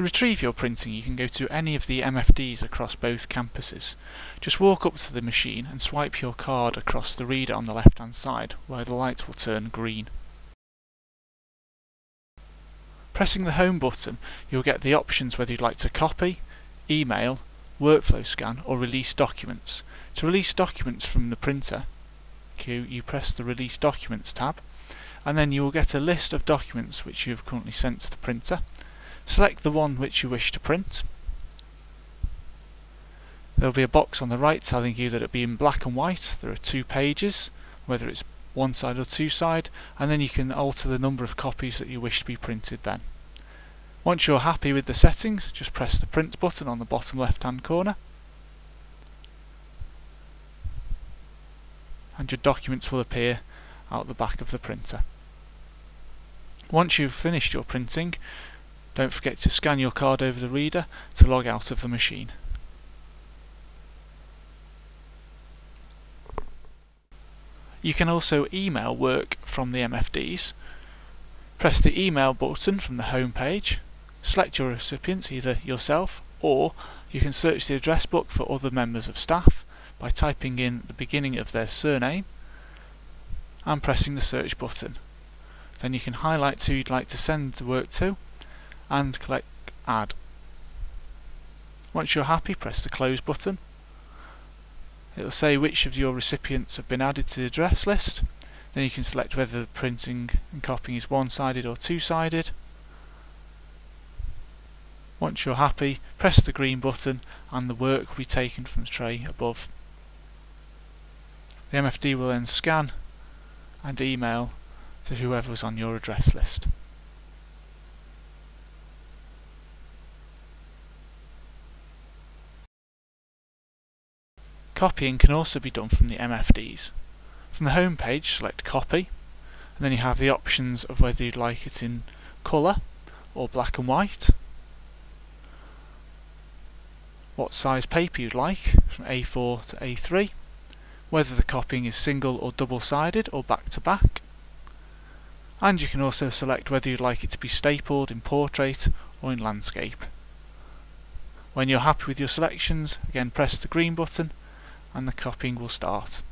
To retrieve your printing you can go to any of the MFDs across both campuses. Just walk up to the machine and swipe your card across the reader on the left hand side where the light will turn green. Pressing the home button you'll get the options whether you'd like to copy, email, workflow scan or release documents. To release documents from the printer queue you press the release documents tab and then you will get a list of documents which you have currently sent to the printer Select the one which you wish to print. There will be a box on the right telling you that it will be in black and white. There are two pages, whether it's one side or two side, and then you can alter the number of copies that you wish to be printed then. Once you're happy with the settings, just press the print button on the bottom left hand corner. And your documents will appear out the back of the printer. Once you've finished your printing, don't forget to scan your card over the reader to log out of the machine. You can also email work from the MFDs. Press the email button from the home page, select your recipients, either yourself or you can search the address book for other members of staff by typing in the beginning of their surname and pressing the search button. Then you can highlight who you'd like to send the work to and click add. Once you're happy press the close button. It will say which of your recipients have been added to the address list. Then you can select whether the printing and copying is one-sided or two-sided. Once you're happy, press the green button and the work will be taken from the tray above. The MFD will then scan and email to whoever was on your address list. Copying can also be done from the MFDs. From the home page, select Copy, and then you have the options of whether you'd like it in colour or black and white, what size paper you'd like, from A4 to A3, whether the copying is single or double-sided or back-to-back, and you can also select whether you'd like it to be stapled in portrait or in landscape. When you're happy with your selections, again press the green button and the copying will start.